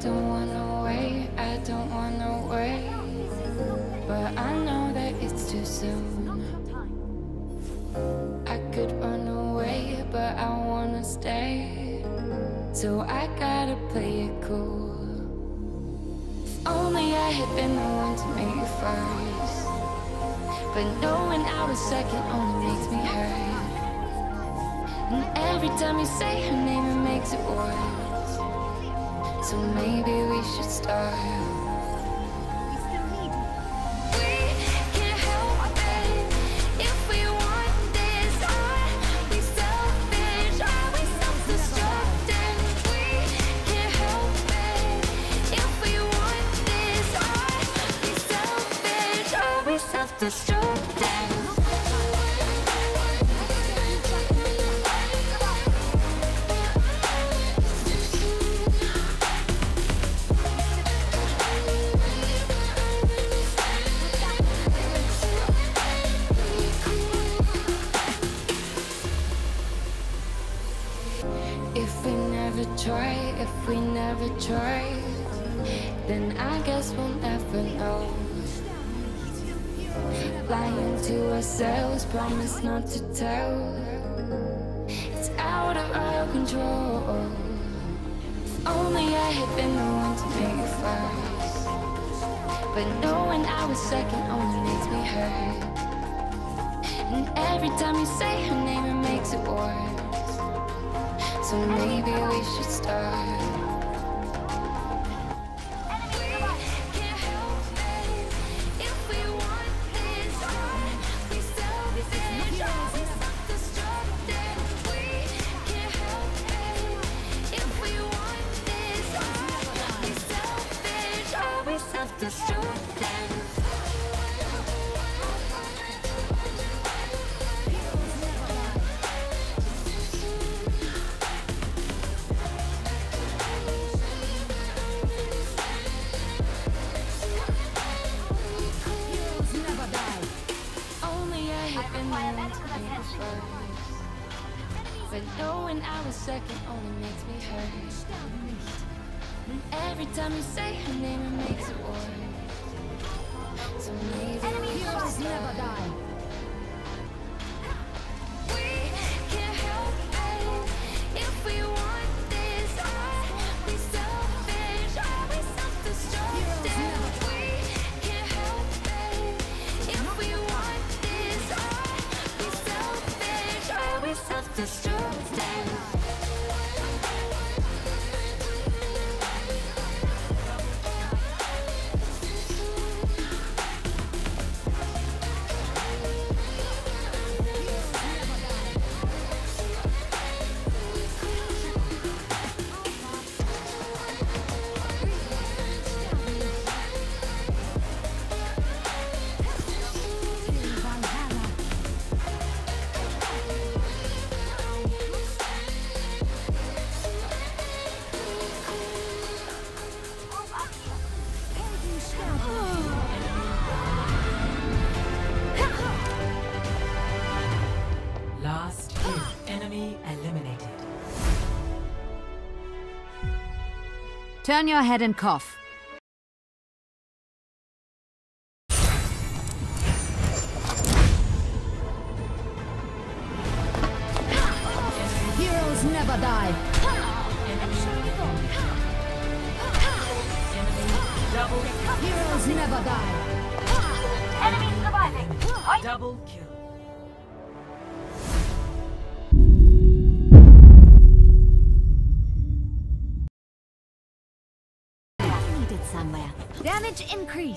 don't wanna wait, I don't wanna wait. But I know that it's too soon. I could run away, but I wanna stay. So I gotta play it cool. If only I had been the one to make it first. But knowing I was second only makes me hurt. And every time you say her name, it makes it worse. So maybe we should start. We can't help it if we want this. Selfish? Are we can't help it if we want this. Selfish? Self-destructive? We never try, then I guess we'll never know. Lying to ourselves, promise not to tell. It's out of our control. If only I had been the one to make it first. But knowing I was second only makes me hurt. And every time you say her name, it makes it worse. So maybe we should start. But knowing I was second only makes me hurt. Every time you say her name, it makes it worse. So maybe we should start. We want this. Are we selfish? Are we self-destructive? We can't help it if we want this. Are we selfish? Are we self-destructive? We Turn your head and cough. Heroes never die. Double, Heroes never die. Enemy surviving. Double kill. Damage increase.